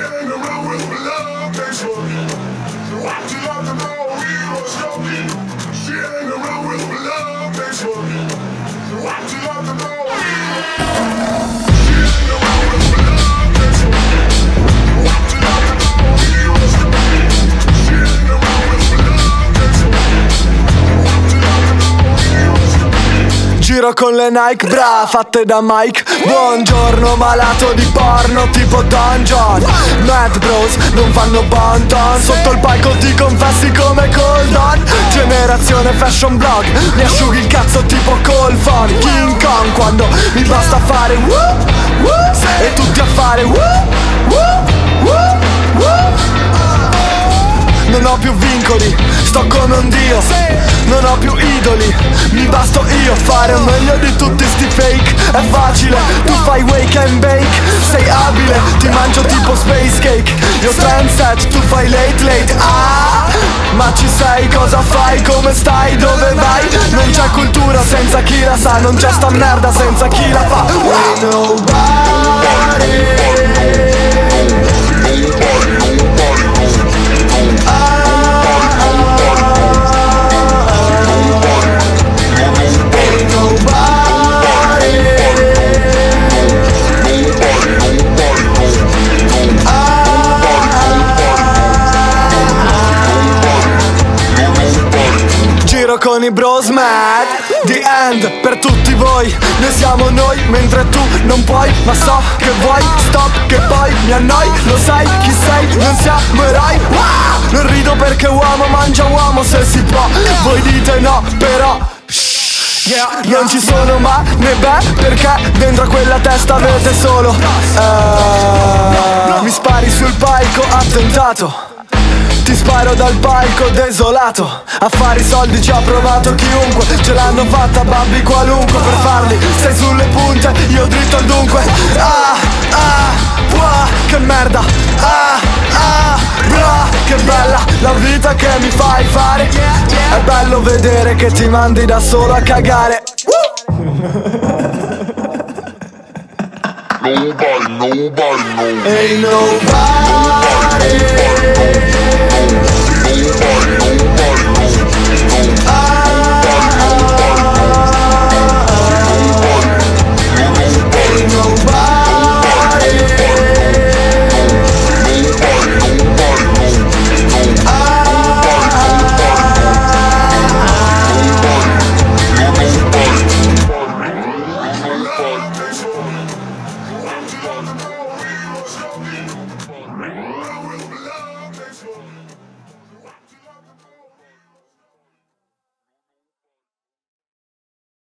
Hang around with love makes watch it out the door, we was Giro con le Nike bra fatte da Mike. Buongiorno malato di porno tipo Dungeon Mad Bros non fanno bonton Sotto il palco ti confessi come Coldon Generazione fashion blog Mi asciughi il cazzo tipo Colfon King Kong quando mi basta fare woo, woo, E tutti a fare woo, woo, woo. Ho più vincoli, sto come un dio. Non ho più idoli, mi basto io Fare meglio di tutti sti fake. È facile, tu fai wake and bake. Sei abile, ti mangio tipo space cake. Io trendset, tu fai late late. Ah, ma ci sei, cosa fai, come stai, dove vai? Non c'è cultura senza chi la sa Non c'è sta merda senza chi la fa. Ain't nobody con i bros mad The end per tutti voi. Noi siamo noi mentre tu non puoi. Ma so che vuoi Stop che poi mi annoi. Lo sai chi sei Non siamo eroi! Non rido perché uomo mangia uomo se si può. Voi dite no però non ci sono ma né beh perché dentro a quella testa avete solo eh, Mi spari sul palco attentato ti sparo dal palco desolato. A fare i soldi ci ha provato chiunque. Ce l'hanno fatta babbi qualunque Per farli. Stai sulle punte Io dritto al dunque. Ah, ah, buah, che merda. Ah, ah, bra, che bella La vita che mi fai fare. È bello vedere che ti mandi da solo a cagare. Nobody, nobody, nobody. Ain't nobody